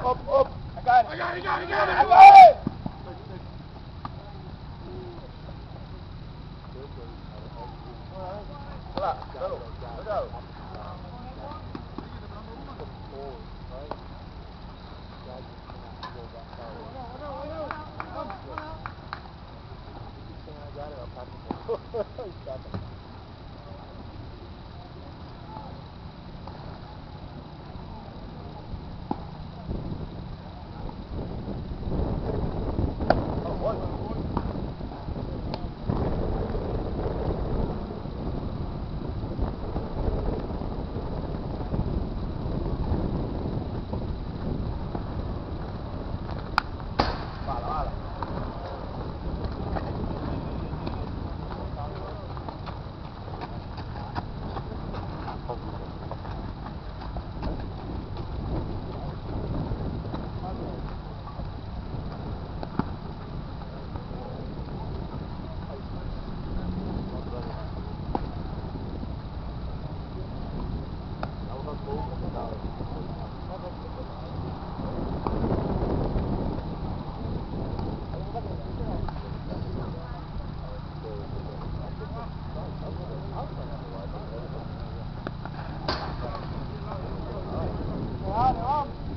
Up, up. I got it. I got it, I got it, I got it. I got it. Go, go, go. Thank you. Allez, hop